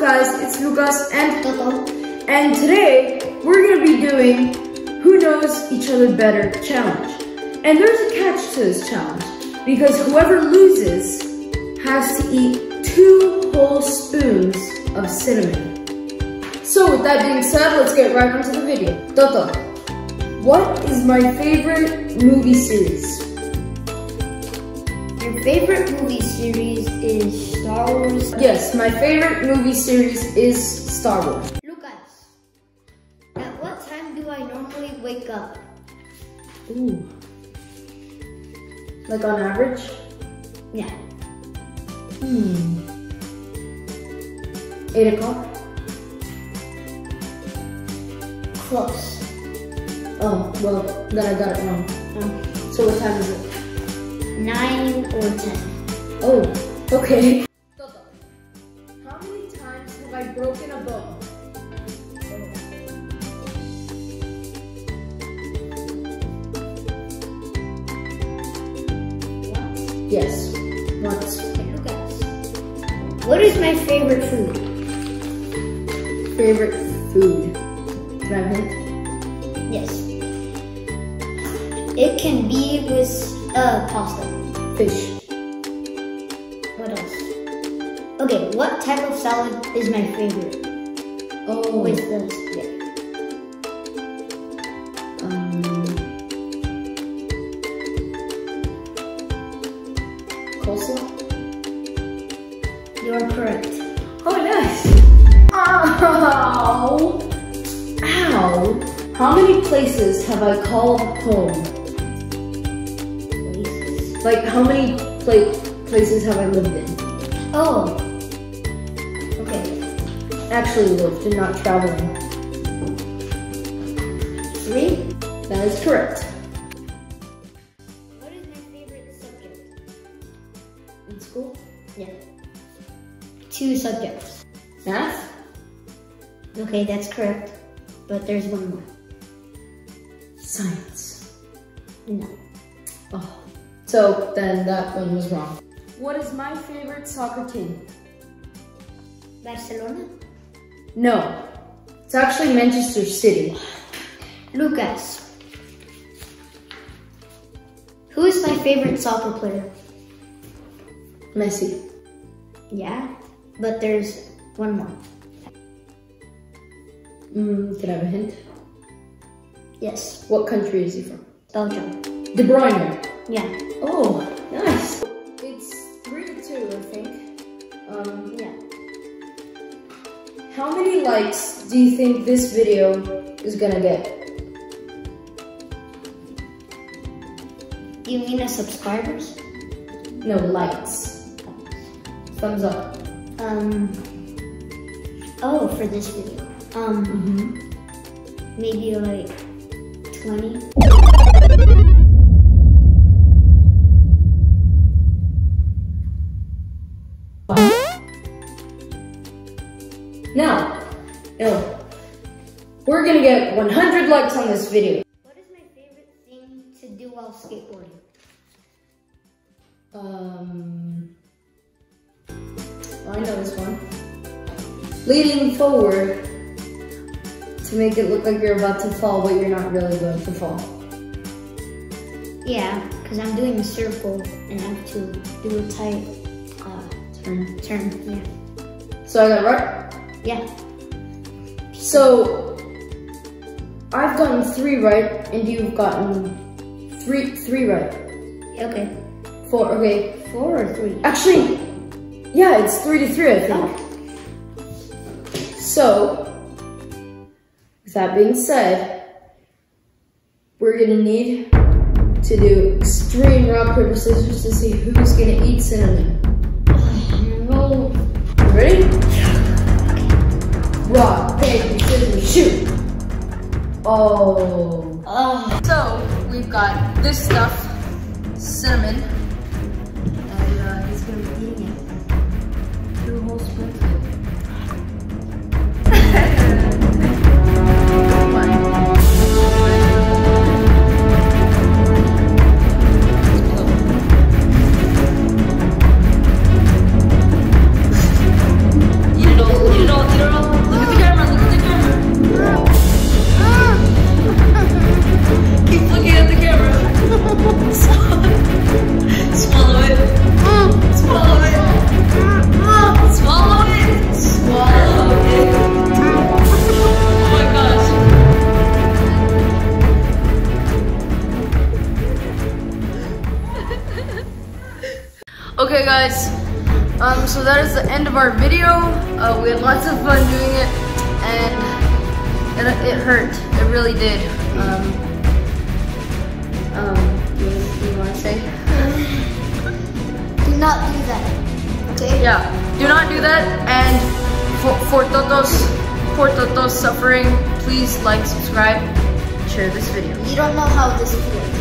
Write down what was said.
guys? It's Lucas and Toto. and today we're gonna be doing Who Knows Each Other Better challenge. And there's a catch to this challenge because whoever loses has to eat two whole spoons of cinnamon. So with that being said, let's get right into the video. Toto, what is my favorite movie series? Your favorite movie series is Star Wars. Yes, my favorite movie series is Star Wars. Lucas, at what time do I normally wake up? Ooh. Like on average? Yeah. Hmm. Eight o'clock? Close. Oh, well, then I got it wrong. Um, So what time is it? nine or ten. Oh, okay. Yes, once. Okay, What is my favorite food? Favorite food? Can I have a? Yes. It can be with uh pasta. Fish. What else? Okay, what type of salad is my favorite? Oh, With the yeah. You are correct. Oh, nice. Ow. Ow. How many places have I called home? Places. Like, how many pla- places have I lived in? Oh. Okay. Actually lived and not traveling. Three. That is correct. Two subjects. Math? Okay, that's correct. But there's one more. Science. No. Oh. So then that one was wrong. What is my favorite soccer team? Barcelona? No. It's actually Manchester City. Lucas. Who is my favorite soccer player? Messi. Yeah, but there's one more. Mm, can I have a hint? Yes, What country is he from? Belgium. De Bruyne. Yeah, Oh, nice. It's three to two, I think. Um, yeah. how many likes do you think this video is gonna get? You mean as subscribers? No, likes. Thumbs up. Um. Oh, for this video. Um, Mm-hmm. maybe like 20. Now, no. We're gonna get 100 likes on this video. What is my favorite thing to do while skateboarding? Um, oh, I know this one. Leaning forward to make it look like you're about to fall, but you're not really going to fall. Yeah, because I'm doing a circle and I have to do a tight uh, Turn. turn. Yeah. So I got it right. Yeah. So I've gotten three right, and you've gotten three three right. Okay. Four. Okay. Four or three? Actually, yeah, it's three to three, I think. So, with that being said, we're gonna need to do extreme rock, paper, scissors to see who's gonna eat cinnamon. No. Ready? Rock, paper, scissors, shoot! Oh. Oh. So, we've got this stuff, cinnamon, so that is the end of our video. Uh, we had lots of fun doing it, and it, it hurt. It really did. Um, um, you, you want to say? Do not do that. Okay? Yeah, do not do that. And for, for Toto's, for Toto's suffering, please like, subscribe, share this video. You don't know how this feels,